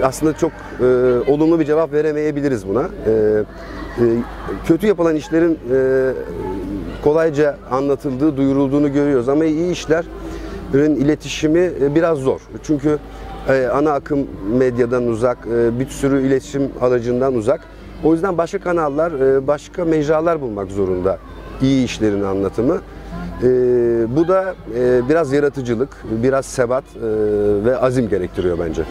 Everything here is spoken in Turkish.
aslında çok e, olumlu bir cevap veremeyebiliriz buna. E, e, kötü yapılan işlerin e, kolayca anlatıldığı, duyurulduğunu görüyoruz ama iyi işlerin iletişimi e, biraz zor. Çünkü e, ana akım medyadan uzak, e, bir sürü iletişim aracından uzak. O yüzden başka kanallar, e, başka mecralar bulmak zorunda iyi işlerin anlatımı. E, bu da e, biraz yaratıcılık, biraz sebat e, ve azim gerektiriyor bence.